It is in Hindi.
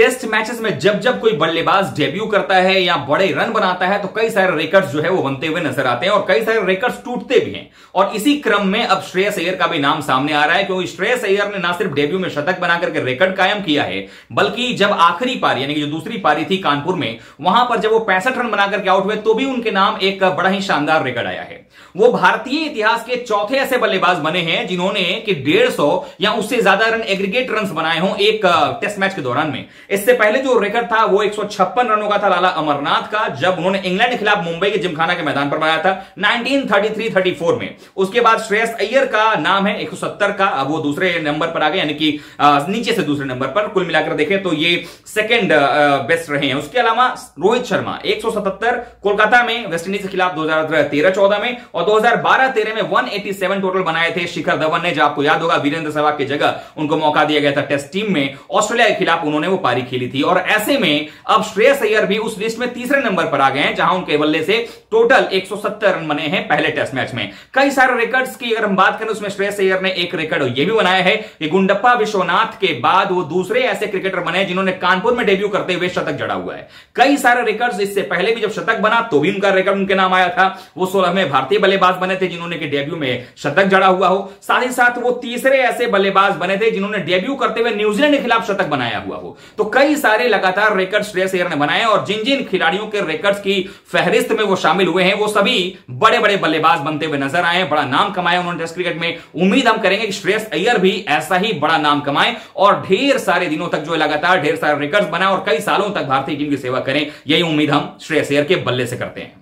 टेस्ट मैचेस में जब जब कोई बल्लेबाज डेब्यू करता है या बड़े रन बनाता है तो कई सारे रिकॉर्ड्स जो है वो बनते हुए नज़र आते हैं और कई सारे रिकॉर्ड्स टूटते भी हैं। और इसी क्रम में अब श्रेयस अय्यर का भी नाम सामने आ रहा है, क्योंकि श्रेयस अय्यर ने ना सिर्फ़ डेब्यू में शतक बनाकर के रिकॉर्ड कायम किया है, बल्कि जब आखिरी पारी, यानी कि जो दूसरी पारी थी कानपुर में, वहाँ पर जब वो पैंसठ रन बनाकर के आउट हुए तो भी उनके नाम एक बड़ा ही शानदार रिकॉर्ड आया है। वो भारतीय इतिहास के चौथे ऐसे बल्लेबाज बने हैं जिन्होंने कि डेढ़ या उससे ज़्यादा रन एग्रीगेट रन बनाए हों एक टेस्ट मैच के दौरान में। इससे पहले जो रिकॉर्ड था वो एक रनों का था लाला अमरनाथ का, जब उन्होंने इंग्लैंड के खिलाफ मुंबई के जिमखाना के मैदान पर बनाया था 1933-34 में। उसके बाद श्रेयस अय्यर का नाम है 170 का, अब वो दूसरे नंबर पर आ गए, यानी कि नीचे से दूसरे नंबर पर। कुल मिलाकर देखें तो ये सेकंड बेस्ट रहे हैं। उसके अलावा रोहित शर्मा, एक सौ सतहत्तर कोलकाता में वेस्टइंडीज के खिलाफ दो हज़ार में, और दो हज़ार में वन टोटल बनाए थे शिखर धवन ने, जो आपको याद होगा, वीरेंद्र सहवाग की जगह उनको मौका दिया गया था टेस्ट टीम में। ऑस्ट्रेलिया के खिलाफ उन्होंने वो पारी खेली थी। और ऐसे में अब श्रेयस अय्यर भी उस लिस्ट में तीसरे नंबर पर आ गए हैं, जहाँ उनके बल्ले से टोटल 170 रन बने हैं पहले टेस्ट मैच में। कई सारे रिकॉर्ड्स की अगर हम बात करें, उसमें श्रेयस अय्यर ने एक रिकॉर्ड यह भी बनाया है कि गुंडप्पा विश्वनाथ के बाद वो दूसरे ऐसे क्रिकेटर बने जिन्होंने कानपुर में डेब्यू करते हुए शतक जड़ा हुआ है। कई सारे रिकॉर्ड्स इससे पहले भी जब शतक बना तो भी उनका रिकॉर्ड उनके नाम आया था। वो सोलह में भारतीय बल्लेबाज बने थे जिन्होंने के डेब्यू में शतक जड़ा हुआ हो। साथ ही साथ वो तीसरे ऐसे बल्लेबाज बने थे जिन्होंने डेब्यू करते हुए न्यूजीलैंड के खिलाफ शतक बनाया हुआ हो। तो कई सारे लगातार रिकॉर्ड श्रेयस अय्यर ने बनाए और जिन जिन खिलाड़ियों के रिकॉर्ड्स की फहरिस्त में वो शामिल हुए हैं, वो सभी बड़े बड़े बल्लेबाज बनते हुए नज़र आए, बड़ा नाम कमाया उन्होंने टेस्ट क्रिकेट में। उम्मीद हम करेंगे कि श्रेयस अय्यर भी ऐसा ही बड़ा नाम कमाए और ढेर सारे दिनों तक जो लगातार ढेर सारे रिकॉर्ड्स बनाए और कई सालों तक भारतीय टीम की सेवा करें। यही उम्मीद हम श्रेयस अय्यर के बल्ले से करते हैं।